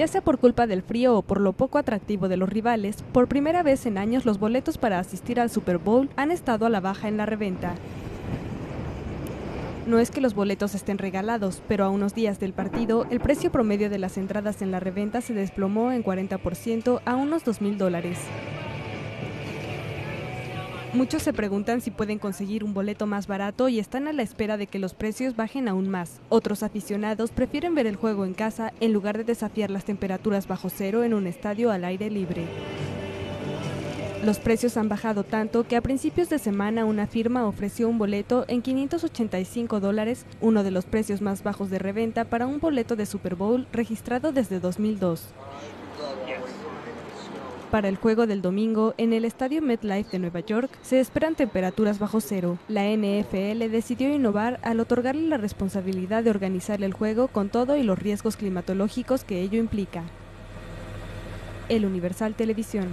Ya sea por culpa del frío o por lo poco atractivo de los rivales, por primera vez en años los boletos para asistir al Super Bowl han estado a la baja en la reventa. No es que los boletos estén regalados, pero a unos días del partido, el precio promedio de las entradas en la reventa se desplomó en 40% a unos 2 mil dólares. Muchos se preguntan si pueden conseguir un boleto más barato y están a la espera de que los precios bajen aún más. Otros aficionados prefieren ver el juego en casa en lugar de desafiar las temperaturas bajo cero en un estadio al aire libre. Los precios han bajado tanto que a principios de semana una firma ofreció un boleto en 585 dólares, uno de los precios más bajos de reventa para un boleto de Super Bowl registrado desde 2002. Para el juego del domingo, en el estadio MetLife de Nueva York, se esperan temperaturas bajo cero. La NFL decidió innovar al otorgarle la responsabilidad de organizar el juego con todo y los riesgos climatológicos que ello implica. El Universal Televisión.